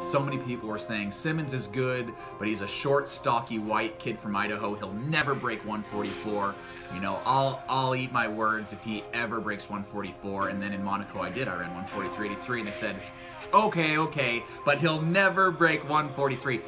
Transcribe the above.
So many people were saying Symmonds is good, but he's a short, stocky, white kid from Idaho. He'll never break 144. You know, I'll I'll eat my words if he ever breaks 144. And then in Monaco, I did. I ran 143.83, and they said, okay, okay, but he'll never break 143.